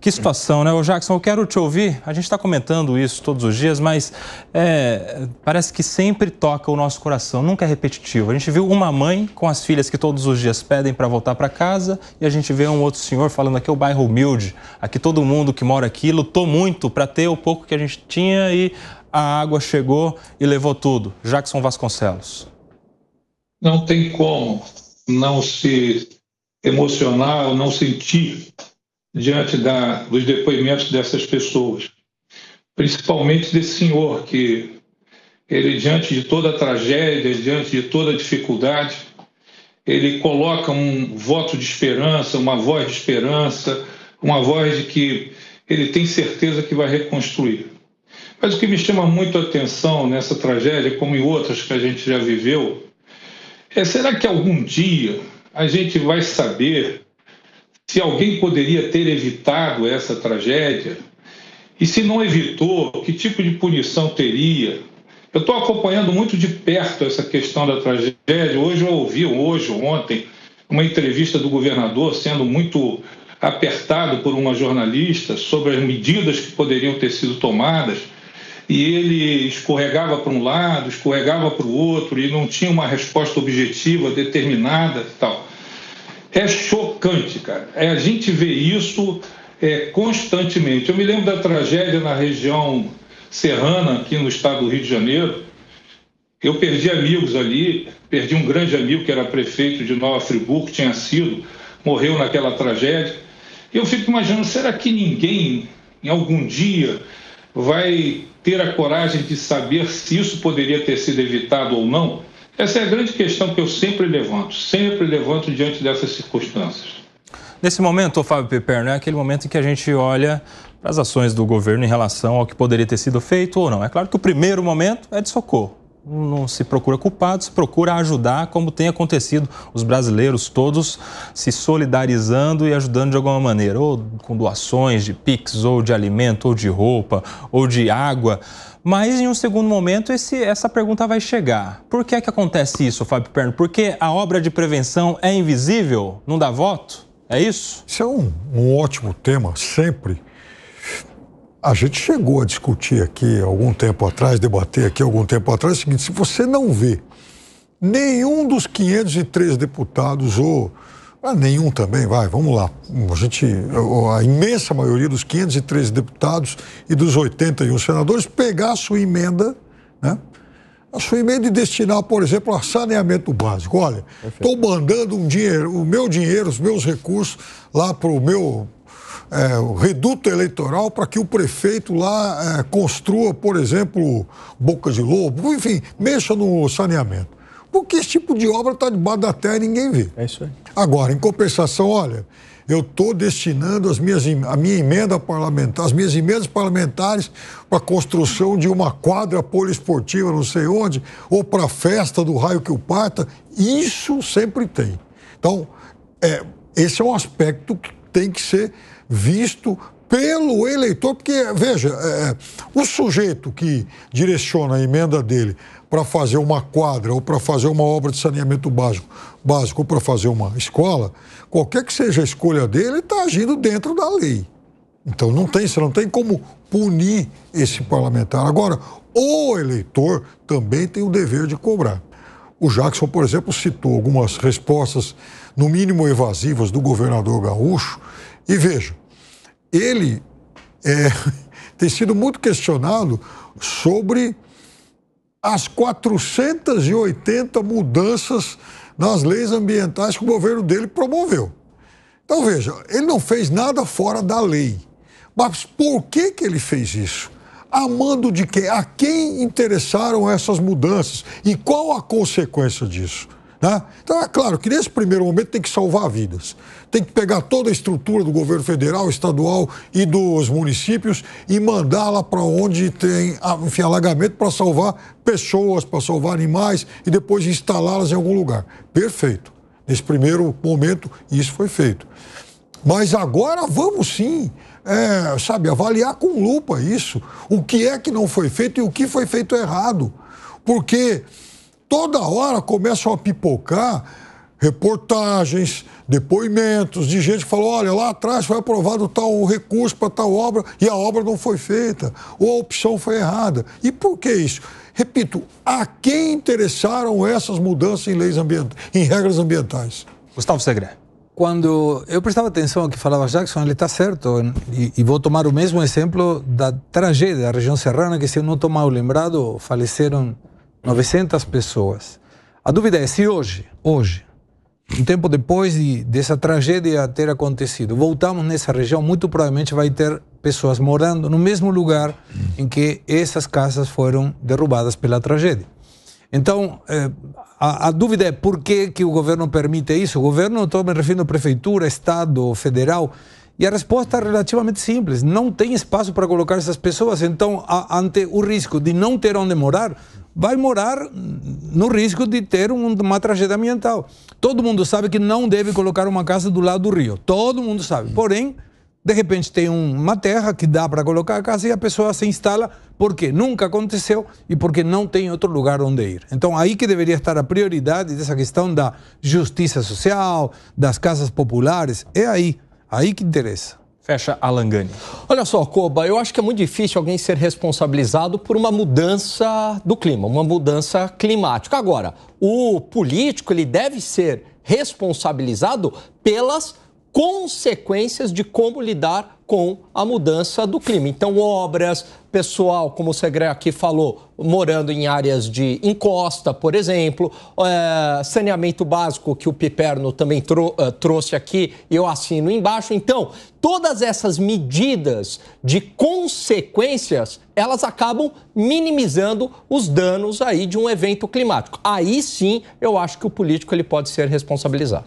Que situação, né? Ô Jackson, eu quero te ouvir. A gente está comentando isso todos os dias, mas é, parece que sempre toca o nosso coração, nunca é repetitivo. A gente viu uma mãe com as filhas que todos os dias pedem para voltar para casa e a gente vê um outro senhor falando aqui é o bairro humilde. Aqui todo mundo que mora aqui lutou muito para ter o pouco que a gente tinha e a água chegou e levou tudo. Jackson Vasconcelos. Não tem como não se emocionar ou não sentir diante da, dos depoimentos dessas pessoas, principalmente desse senhor que ele diante de toda tragédia, diante de toda dificuldade, ele coloca um voto de esperança, uma voz de esperança, uma voz de que ele tem certeza que vai reconstruir. Mas o que me chama muito a atenção nessa tragédia, como em outras que a gente já viveu, é será que algum dia a gente vai saber se alguém poderia ter evitado essa tragédia e se não evitou, que tipo de punição teria. Eu estou acompanhando muito de perto essa questão da tragédia. Hoje eu ouvi, hoje, ontem, uma entrevista do governador sendo muito apertado por uma jornalista sobre as medidas que poderiam ter sido tomadas e ele escorregava para um lado, escorregava para o outro e não tinha uma resposta objetiva, determinada e tal. É chocante, cara. É, a gente vê isso é, constantemente. Eu me lembro da tragédia na região serrana, aqui no estado do Rio de Janeiro. Eu perdi amigos ali, perdi um grande amigo que era prefeito de Nova Friburgo, tinha sido, morreu naquela tragédia. Eu fico imaginando, será que ninguém, em algum dia, vai ter a coragem de saber se isso poderia ter sido evitado ou não? Essa é a grande questão que eu sempre levanto, sempre levanto diante dessas circunstâncias. Nesse momento, Fábio Piperno, é aquele momento em que a gente olha para as ações do governo em relação ao que poderia ter sido feito ou não. É claro que o primeiro momento é de socorro. Não se procura culpados, se procura ajudar, como tem acontecido, os brasileiros todos se solidarizando e ajudando de alguma maneira, ou com doações de Pix, ou de alimento, ou de roupa, ou de água. Mas em um segundo momento, esse, essa pergunta vai chegar. Por que é que acontece isso, Fábio Perno? Porque a obra de prevenção é invisível? Não dá voto? É isso? Isso é um, um ótimo tema, sempre. A gente chegou a discutir aqui algum tempo atrás, debater aqui algum tempo atrás, é o seguinte: se você não vê nenhum dos 503 deputados ou ah, nenhum também, vai, vamos lá. A gente, a imensa maioria dos 513 deputados e dos 81 senadores pegar a sua emenda, né? A sua emenda e destinar, por exemplo, a saneamento básico. Olha, estou mandando um dinheiro, o meu dinheiro, os meus recursos lá para o meu é, o reduto eleitoral para que o prefeito lá é, construa, por exemplo, boca de lobo, enfim, mexa no saneamento. Porque esse tipo de obra está debaixo da terra e ninguém vê. É isso aí. Agora, em compensação, olha, eu estou destinando as minhas, a minha emenda parlamentar, as minhas emendas parlamentares para a construção de uma quadra poliesportiva, não sei onde, ou para a festa do raio que o parta. Isso sempre tem. Então, é, esse é um aspecto que tem que ser visto pelo eleitor, porque, veja, é, o sujeito que direciona a emenda dele para fazer uma quadra ou para fazer uma obra de saneamento básico, básico ou para fazer uma escola, qualquer que seja a escolha dele, ele está agindo dentro da lei. Então não tem, você não tem como punir esse parlamentar. Agora, o eleitor também tem o dever de cobrar. O Jackson, por exemplo, citou algumas respostas, no mínimo evasivas, do governador Gaúcho. E veja, ele é, tem sido muito questionado sobre as 480 mudanças nas leis ambientais que o governo dele promoveu. Então, veja, ele não fez nada fora da lei. Mas por que, que ele fez isso? Amando de quem? A quem interessaram essas mudanças? E qual a consequência disso? Né? Então, é claro que nesse primeiro momento tem que salvar vidas. Tem que pegar toda a estrutura do governo federal, estadual e dos municípios e mandá-la para onde tem enfim, alagamento para salvar pessoas, para salvar animais e depois instalá-las em algum lugar. Perfeito. Nesse primeiro momento, isso foi feito. Mas agora vamos sim, é, sabe, avaliar com lupa isso. O que é que não foi feito e o que foi feito errado. Porque toda hora começam a pipocar reportagens, depoimentos de gente que falou: olha, lá atrás foi aprovado tal recurso para tal obra e a obra não foi feita, ou a opção foi errada. E por que isso? Repito, a quem interessaram essas mudanças em leis ambientais, em regras ambientais? Gustavo Segre. Quando eu prestava atenção ao que falava Jackson, ele está certo. E, e, vou tomar o mesmo exemplo da tragédia da região serrana, que, se eu não estou mal lembrado, faleceram 900 pessoas. A dúvida é se hoje, hoje, um tempo depois de, dessa tragédia ter acontecido, voltamos nessa região, muito provavelmente vai ter pessoas morando no mesmo lugar em que essas casas foram derrubadas pela tragédia. Então, eh, a, a, dúvida é por que, que o governo permite isso? O governo, estou me referindo à prefeitura, Estado, federal, e a resposta é relativamente simples: não tem espaço para colocar essas pessoas. Então, a, ante o risco de não ter onde morar, vai morar no risco de ter um, uma tragédia ambiental. Todo mundo sabe que não deve colocar uma casa do lado do rio. Todo mundo sabe. Porém, de repente tem uma terra que dá para colocar a casa e a pessoa se instala porque nunca aconteceu e porque não tem outro lugar onde ir. Então aí que deveria estar a prioridade dessa questão da justiça social, das casas populares. É aí, aí que interessa. Fecha Alangani. Olha só, Koba, eu acho que é muito difícil alguém ser responsabilizado por uma mudança do clima, uma mudança climática. Agora, o político ele deve ser responsabilizado pelas consequências de como lidar com a mudança do clima. Então, obras, pessoal, como o Segre aqui falou, morando em áreas de encosta, por exemplo, é, saneamento básico, que o Piperno também trou uh, trouxe aqui, eu assino embaixo. Então, todas essas medidas de consequências, elas acabam minimizando os danos aí de um evento climático. Aí sim, eu acho que o político ele pode ser responsabilizado.